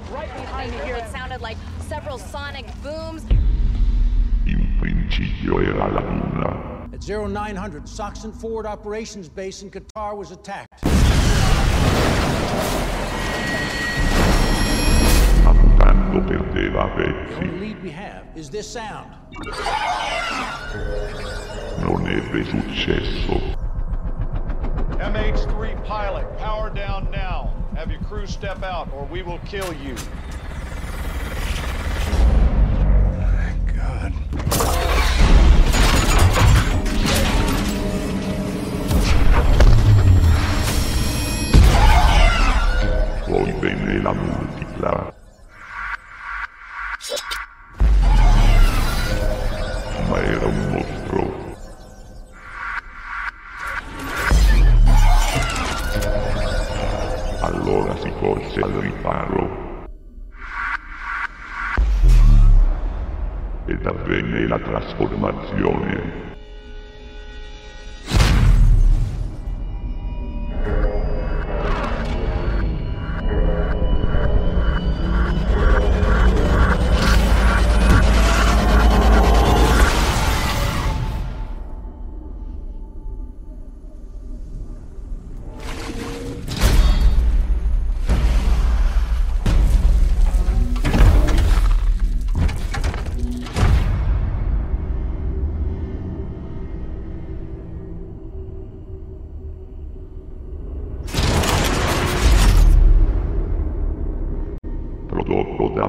behind me here. It sounded like several sonic booms. In principio era la Duna. At 0900, SOCCENT Forward Operations Base in Qatar was attacked. The only lead we have is this sound. Non ebbe successo. MH3 pilot, power down now. Have your crew step out or we will kill you. God. Poi venne la multipla. Corse al riparo. Ed avvenne la trasformazione. Prodotto da